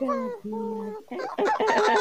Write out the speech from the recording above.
哈哈